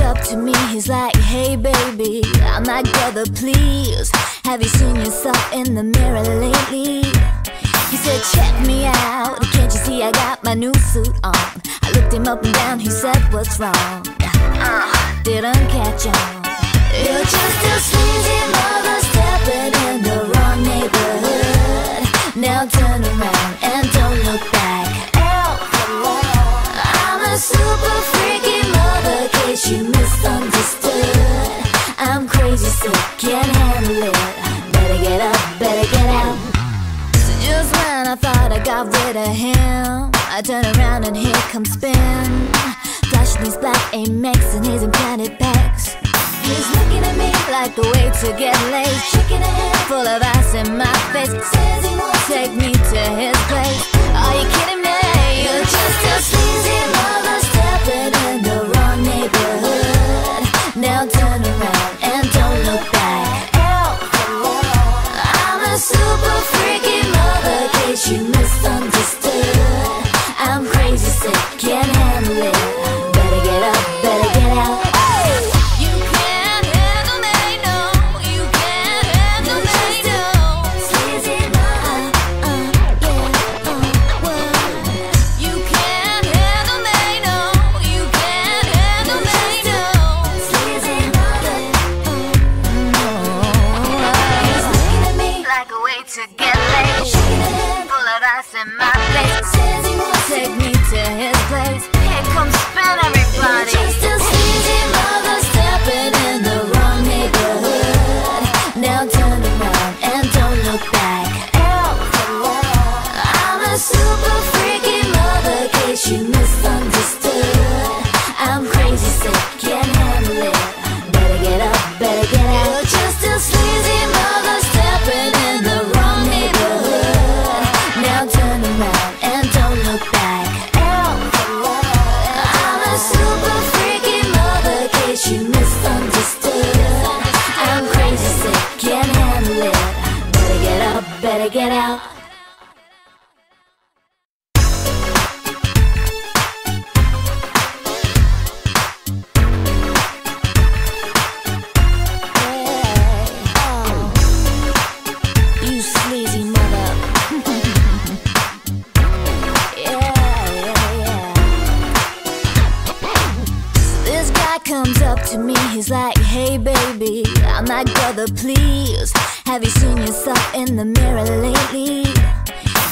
up to me, he's like, Hey baby, I'm girl that please. Have you seen yourself in the mirror lately? He said, Check me out, can't you see I got my new suit on? I looked him up and down, he said, What's wrong? Uh, didn't catch on. You're just a sleazy mother Turn around and here comes Spin. Flashing these black Amex and his implanted pecs. He's looking at me like a way to get laid. Shaking a head full of ice in my face. Says he won't take me to his place. Are you kidding me? To get laid. Shaking a head full of ice in my face. Says he won't take me to his place. Better get out. You sleazy mother. yeah, yeah, yeah. This guy comes up to me, he's like, Hey baby, I'm that girl please. Have you seen yourself in the mirror lately?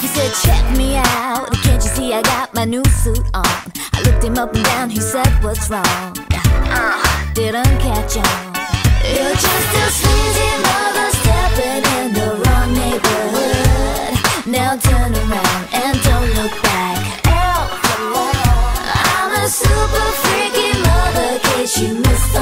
He said, check me out. Can't you see I got my new suit on? I looked him up and down. He said, what's wrong? Uh, didn't catch on. You're just a sleazy mother stepping in the wrong neighborhood. Now turn around and don't look back. I'm a super freaky mother, case you missed